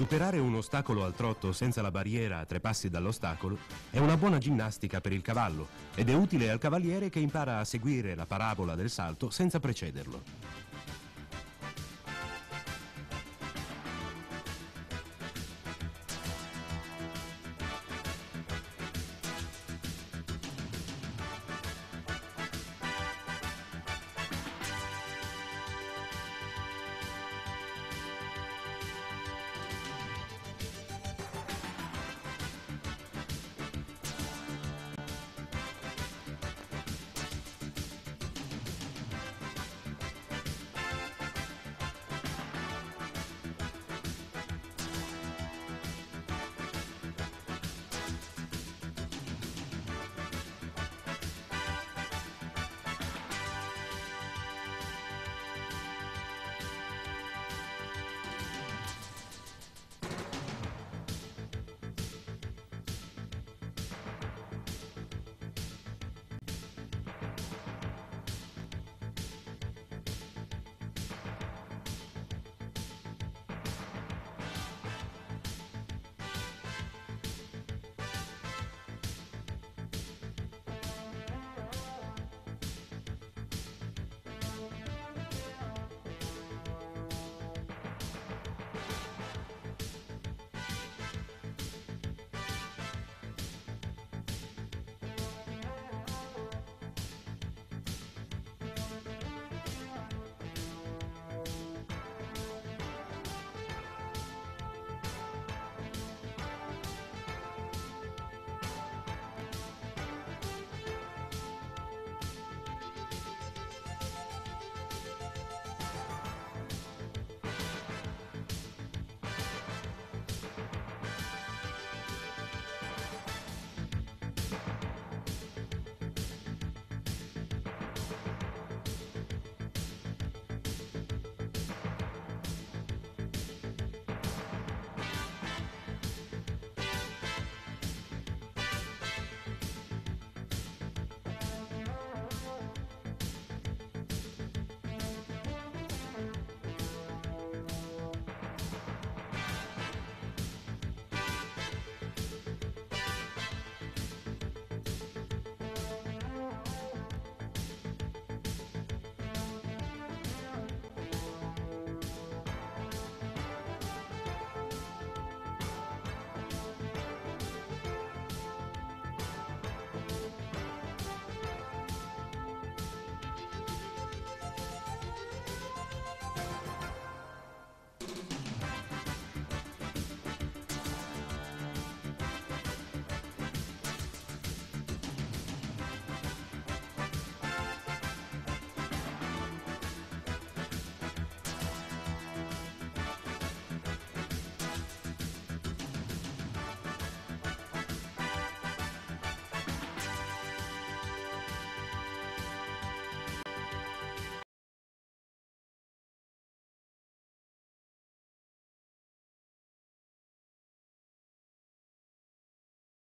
Superare un ostacolo al trotto senza la barriera a tre passi dall'ostacolo è una buona ginnastica per il cavallo ed è utile al cavaliere che impara a seguire la parabola del salto senza precederlo.